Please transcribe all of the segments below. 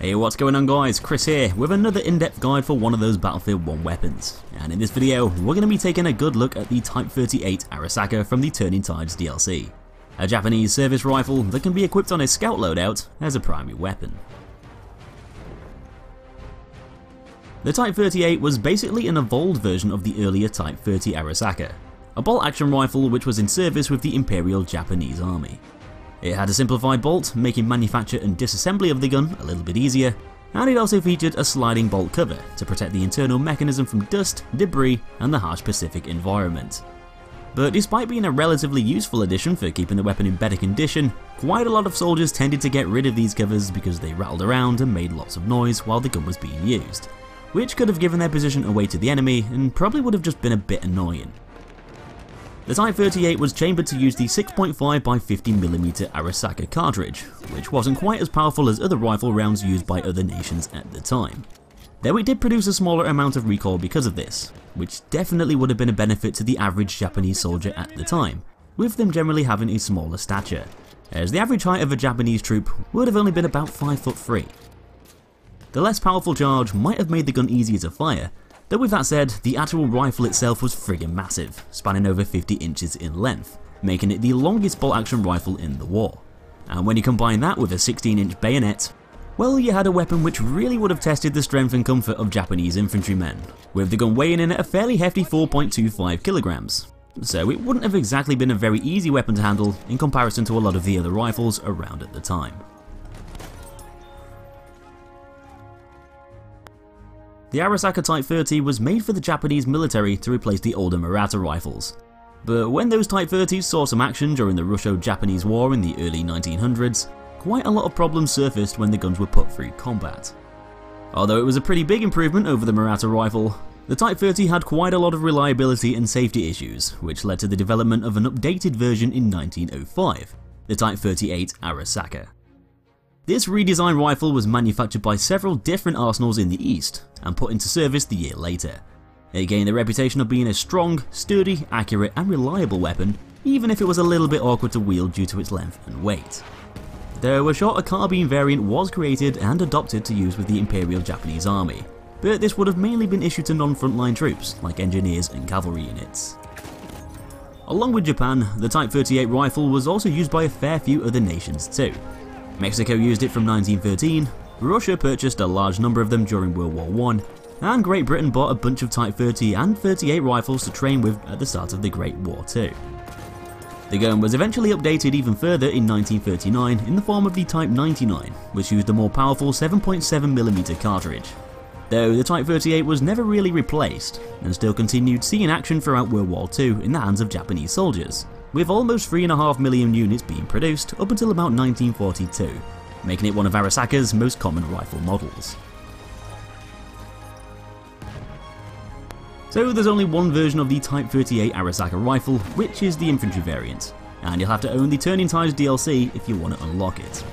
Hey what's going on guys, Kris here with another in-depth guide for one of those Battlefield 1 weapons. And in this video, we're going to be taking a good look at the Type 38 Arisaka from the Turning Tides DLC. A Japanese service rifle that can be equipped on a scout loadout as a primary weapon. The Type 38 was basically an evolved version of the earlier Type 30 Arisaka, a bolt action rifle which was in service with the Imperial Japanese Army. It had a simplified bolt, making manufacture and disassembly of the gun a little bit easier, and it also featured a sliding bolt cover to protect the internal mechanism from dust, debris, and the harsh Pacific environment. But despite being a relatively useful addition for keeping the weapon in better condition, quite a lot of soldiers tended to get rid of these covers because they rattled around and made lots of noise while the gun was being used, which could have given their position away to the enemy and probably would have just been a bit annoying. The Type 38 was chambered to use the 6.5 by 50mm Arisaka cartridge, which wasn't quite as powerful as other rifle rounds used by other nations at the time. Though it did produce a smaller amount of recoil because of this, which definitely would have been a benefit to the average Japanese soldier at the time, with them generally having a smaller stature, as the average height of a Japanese troop would have only been about 5 foot 3. The less powerful charge might have made the gun easier to fire, Though with that said, the actual rifle itself was friggin' massive, spanning over 50 inches in length, making it the longest bolt action rifle in the war. And when you combine that with a 16 inch bayonet, well you had a weapon which really would have tested the strength and comfort of Japanese infantrymen, with the gun weighing in at a fairly hefty 4.25 kilograms. So it wouldn't have exactly been a very easy weapon to handle in comparison to a lot of the other rifles around at the time. The Arisaka Type 30 was made for the Japanese military to replace the older Murata rifles. But when those Type 30s saw some action during the Russo-Japanese War in the early 1900s, quite a lot of problems surfaced when the guns were put through combat. Although it was a pretty big improvement over the Murata rifle, the Type 30 had quite a lot of reliability and safety issues, which led to the development of an updated version in 1905, the Type 38 Arisaka. This redesigned rifle was manufactured by several different arsenals in the East and put into service the year later. It gained the reputation of being a strong, sturdy, accurate and reliable weapon, even if it was a little bit awkward to wield due to its length and weight. Though a shorter carbine variant was created and adopted to use with the Imperial Japanese Army, but this would have mainly been issued to non-frontline troops like engineers and cavalry units. Along with Japan, the Type 38 rifle was also used by a fair few other nations too, Mexico used it from 1913, Russia purchased a large number of them during World War I, and Great Britain bought a bunch of Type 30 and 38 rifles to train with at the start of the Great War too. The gun was eventually updated even further in 1939 in the form of the Type 99, which used a more powerful 7.7mm cartridge. Though the Type 38 was never really replaced, and still continued seeing action throughout World War II in the hands of Japanese soldiers, with almost 3.5 million units being produced up until about 1942, making it one of Arisaka's most common rifle models. So there's only one version of the Type 38 Arisaka rifle, which is the infantry variant, and you'll have to own the Turning Tides DLC if you want to unlock it.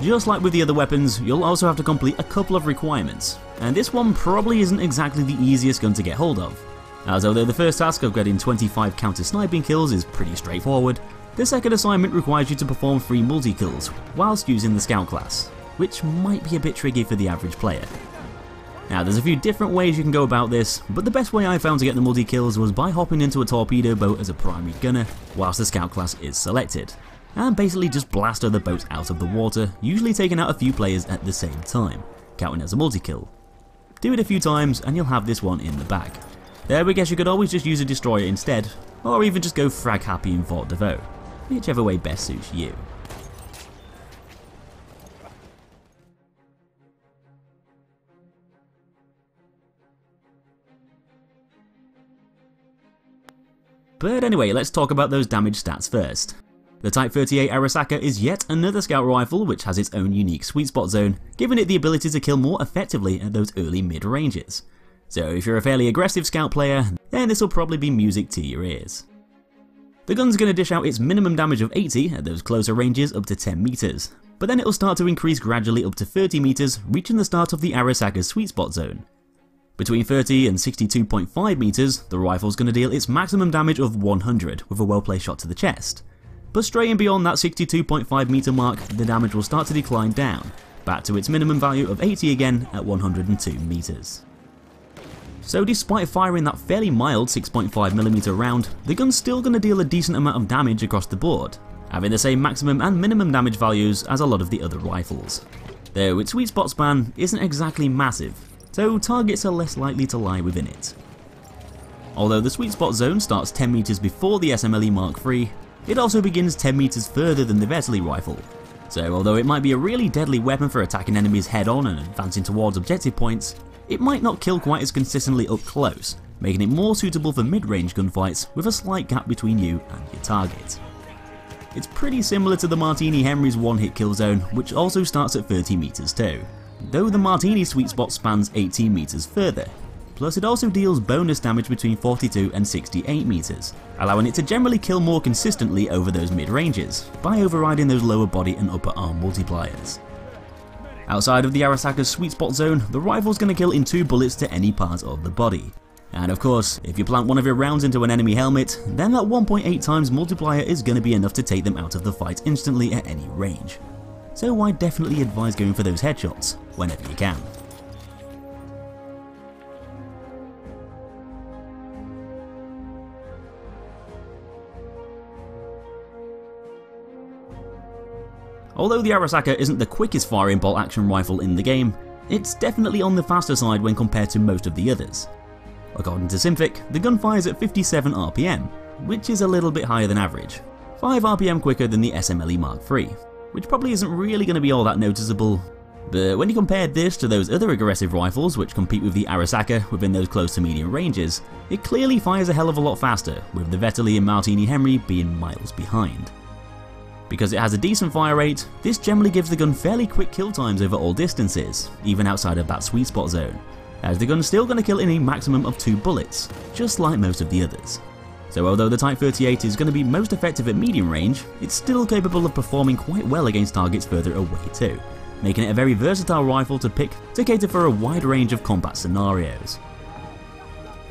Just like with the other weapons, you'll also have to complete a couple of requirements, and this one probably isn't exactly the easiest gun to get hold of, as although the first task of getting 25 counter-sniping kills is pretty straightforward, the second assignment requires you to perform 3 multi-kills whilst using the scout class, which might be a bit tricky for the average player. Now there's a few different ways you can go about this, but the best way I found to get the multi-kills was by hopping into a torpedo boat as a primary gunner whilst the scout class is selected, and basically just blast other boats out of the water, usually taking out a few players at the same time, counting as a multi-kill. Do it a few times and you'll have this one in the bag. There I guess you could always just use a destroyer instead, or even just go frag happy in Fort De Vaux, whichever way best suits you. But anyway, let's talk about those damage stats first. The Type 38 Arisaka is yet another scout rifle which has its own unique sweet spot zone, giving it the ability to kill more effectively at those early mid ranges. So if you're a fairly aggressive scout player, then this will probably be music to your ears. The gun's going to dish out its minimum damage of 80 at those closer ranges up to 10 meters, but then it'll start to increase gradually up to 30 meters, reaching the start of the Arisaka's sweet spot zone. Between 30 and 62.5 meters, the rifle's going to deal its maximum damage of 100 with a well-placed shot to the chest. But straying beyond that 62.5 meter mark, the damage will start to decline down, back to its minimum value of 80 again at 102 meters. So despite firing that fairly mild 6.5mm round, the gun's still going to deal a decent amount of damage across the board, having the same maximum and minimum damage values as a lot of the other rifles. Though its sweet spot span isn't exactly massive, so targets are less likely to lie within it. Although the sweet spot zone starts 10 meters before the SMLE Mark III, it also begins 10 meters further than the Vetterli rifle. So although it might be a really deadly weapon for attacking enemies head on and advancing towards objective points, it might not kill quite as consistently up close, making it more suitable for mid-range gunfights with a slight gap between you and your target. It's pretty similar to the Martini Henry's one-hit kill zone, which also starts at 30 meters too, though the Martini sweet spot spans 18 meters further, plus it also deals bonus damage between 42 and 68 meters, allowing it to generally kill more consistently over those mid-ranges, by overriding those lower body and upper arm multipliers. Outside of the Arisaka's sweet spot zone, the rifle's going to kill in two bullets to any part of the body. And of course, if you plant one of your rounds into an enemy helmet, then that 1.8 times multiplier is going to be enough to take them out of the fight instantly at any range. So I definitely advise going for those headshots, whenever you can. Although the Arisaka isn't the quickest firing bolt action rifle in the game, it's definitely on the faster side when compared to most of the others. According to Symthic, the gun fires at 57 RPM, which is a little bit higher than average, 5 RPM quicker than the SMLE Mark III, which probably isn't really going to be all that noticeable, but when you compare this to those other aggressive rifles which compete with the Arisaka within those close to medium ranges, it clearly fires a hell of a lot faster, with the Vetterli and Martini Henry being miles behind. Because it has a decent fire rate, this generally gives the gun fairly quick kill times over all distances, even outside of that sweet spot zone, as the gun's still going to kill in a maximum of 2 bullets, just like most of the others. So although the Type 38 is going to be most effective at medium range, it's still capable of performing quite well against targets further away too, making it a very versatile rifle to pick to cater for a wide range of combat scenarios.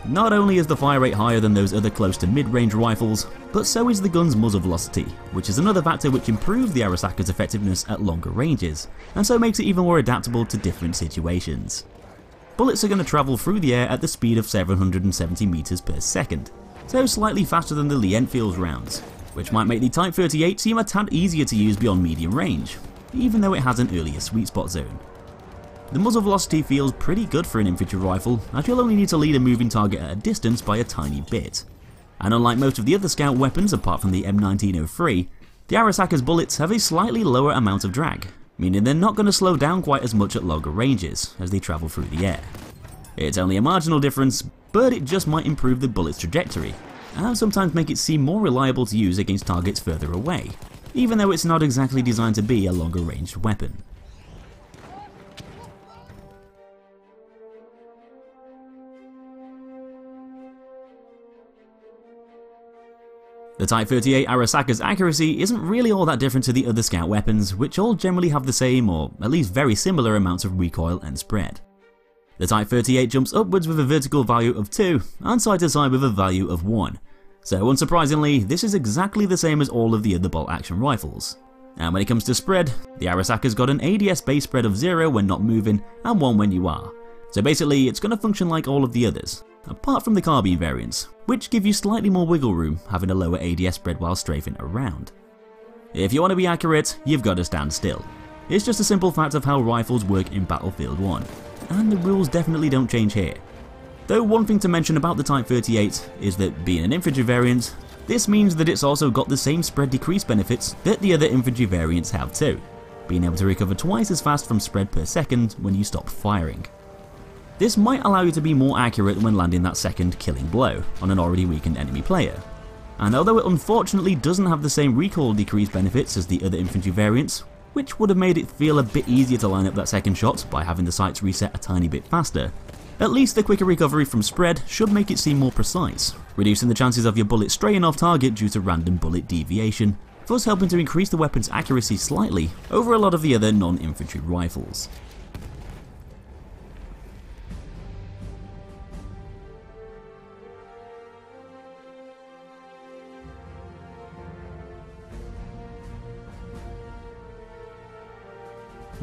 Not only is the fire rate higher than those other close to mid-range rifles, but so is the gun's muzzle velocity, which is another factor which improves the Arisaka's effectiveness at longer ranges, and so makes it even more adaptable to different situations. Bullets are going to travel through the air at the speed of 770 meters per second, so slightly faster than the Lee Enfield's rounds, which might make the Type 38 seem a tad easier to use beyond medium range, even though it has an earlier sweet spot zone. The muzzle velocity feels pretty good for an infantry rifle, as you'll only need to lead a moving target at a distance by a tiny bit. And unlike most of the other scout weapons apart from the M1903, the Arisaka's bullets have a slightly lower amount of drag, meaning they're not going to slow down quite as much at longer ranges as they travel through the air. It's only a marginal difference, but it just might improve the bullet's trajectory, and sometimes make it seem more reliable to use against targets further away, even though it's not exactly designed to be a longer ranged weapon. The Type 38 Arisaka's accuracy isn't really all that different to the other scout weapons, which all generally have the same or at least very similar amounts of recoil and spread. The Type 38 jumps upwards with a vertical value of 2 and side to side with a value of 1, so unsurprisingly this is exactly the same as all of the other bolt action rifles. And when it comes to spread, the Arisaka's got an ADS base spread of 0 when not moving and 1 when you are, so basically it's going to function like all of the others, apart from the carbine variants, which give you slightly more wiggle room having a lower ADS spread while strafing around. If you want to be accurate, you've got to stand still. It's just a simple fact of how rifles work in Battlefield 1, and the rules definitely don't change here. Though one thing to mention about the Type 38 is that being an infantry variant, this means that it's also got the same spread decrease benefits that the other infantry variants have too, being able to recover twice as fast from spread per second when you stop firing. This might allow you to be more accurate when landing that second killing blow on an already weakened enemy player. And although it unfortunately doesn't have the same recoil decrease benefits as the other infantry variants, which would have made it feel a bit easier to line up that second shot by having the sights reset a tiny bit faster, at least the quicker recovery from spread should make it seem more precise, reducing the chances of your bullet straying off target due to random bullet deviation, thus helping to increase the weapon's accuracy slightly over a lot of the other non-infantry rifles.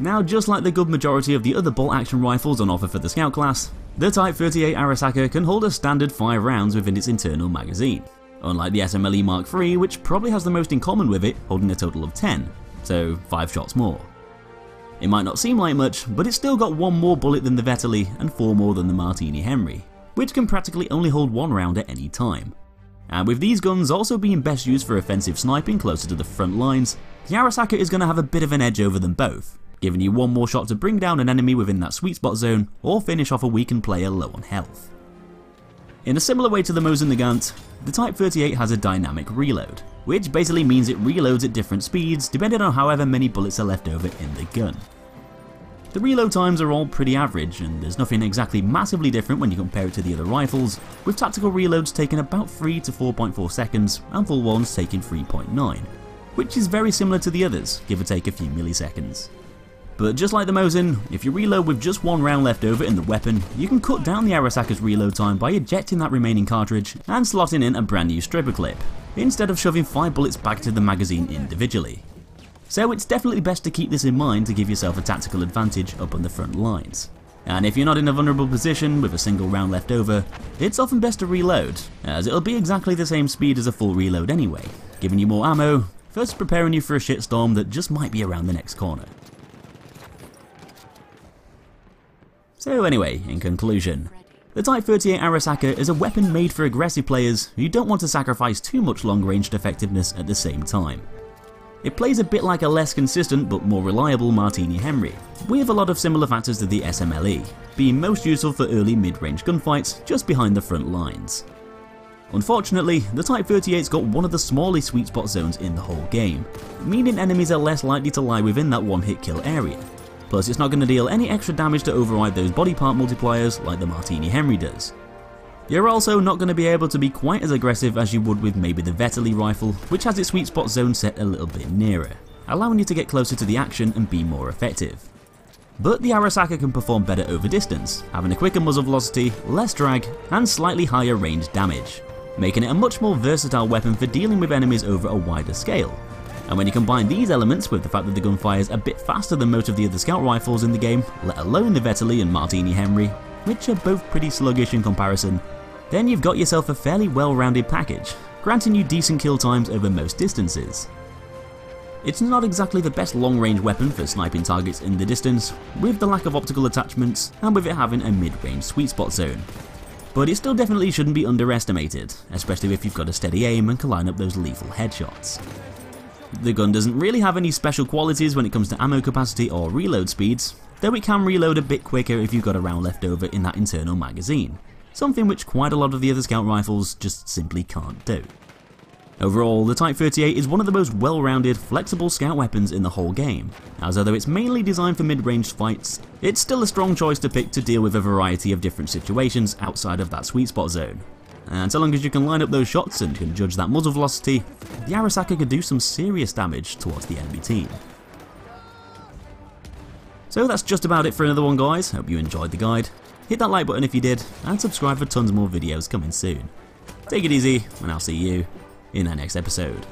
Now just like the good majority of the other bolt action rifles on offer for the Scout class, the Type 38 Arisaka can hold a standard 5 rounds within its internal magazine, unlike the SMLE Mark III which probably has the most in common with it, holding a total of 10, so 5 shots more. It might not seem like much, but it's still got one more bullet than the Vetterli and 4 more than the Martini Henry, which can practically only hold one round at any time. And with these guns also being best used for offensive sniping closer to the front lines, the Arisaka is going to have a bit of an edge over them both, giving you one more shot to bring down an enemy within that sweet spot zone or finish off a weakened player low on health. In a similar way to the Mosin Nagant, the Type 38 has a dynamic reload, which basically means it reloads at different speeds depending on however many bullets are left over in the gun. The reload times are all pretty average, and there's nothing exactly massively different when you compare it to the other rifles, with tactical reloads taking about 3 to 4.4 seconds and full ones taking 3.9, which is very similar to the others, give or take a few milliseconds. But just like the Mosin, if you reload with just one round left over in the weapon, you can cut down the Arisaka's reload time by ejecting that remaining cartridge and slotting in a brand new stripper clip, instead of shoving 5 bullets back to the magazine individually. So it's definitely best to keep this in mind to give yourself a tactical advantage up on the front lines. And if you're not in a vulnerable position with a single round left over, it's often best to reload, as it'll be exactly the same speed as a full reload anyway, giving you more ammo, first preparing you for a shitstorm that just might be around the next corner. So anyway, in conclusion, the Type 38 Arisaka is a weapon made for aggressive players who don't want to sacrifice too much long-ranged effectiveness at the same time. It plays a bit like a less consistent but more reliable Martini Henry, with a lot of similar factors to the SMLE, being most useful for early mid-range gunfights just behind the front lines. Unfortunately, the Type 38's got one of the smallest sweet spot zones in the whole game, meaning enemies are less likely to lie within that one hit kill area. Plus it's not going to deal any extra damage to override those body part multipliers like the Martini Henry does, you're also not going to be able to be quite as aggressive as you would with maybe the Vetterli rifle, which has its sweet spot zone set a little bit nearer, allowing you to get closer to the action and be more effective. But the Arisaka can perform better over distance, having a quicker muzzle velocity, less drag, and slightly higher range damage, making it a much more versatile weapon for dealing with enemies over a wider scale. And when you combine these elements with the fact that the gun fires a bit faster than most of the other scout rifles in the game, let alone the Vetterli and Martini Henry, which are both pretty sluggish in comparison, then you've got yourself a fairly well-rounded package, granting you decent kill times over most distances. It's not exactly the best long-range weapon for sniping targets in the distance, with the lack of optical attachments and with it having a mid-range sweet spot zone. But it still definitely shouldn't be underestimated, especially if you've got a steady aim and can line up those lethal headshots. The gun doesn't really have any special qualities when it comes to ammo capacity or reload speeds, though it can reload a bit quicker if you've got a round left over in that internal magazine something which quite a lot of the other scout rifles just simply can't do. Overall, the Type 38 is one of the most well-rounded, flexible scout weapons in the whole game, as although it's mainly designed for mid-range fights, it's still a strong choice to pick to deal with a variety of different situations outside of that sweet spot zone. And so long as you can line up those shots and can judge that muzzle velocity, the Arisaka could do some serious damage towards the enemy team. So that's just about it for another one guys, hope you enjoyed the guide. Hit that like button if you did, and subscribe for tons more videos coming soon. Take it easy, and I'll see you in the next episode.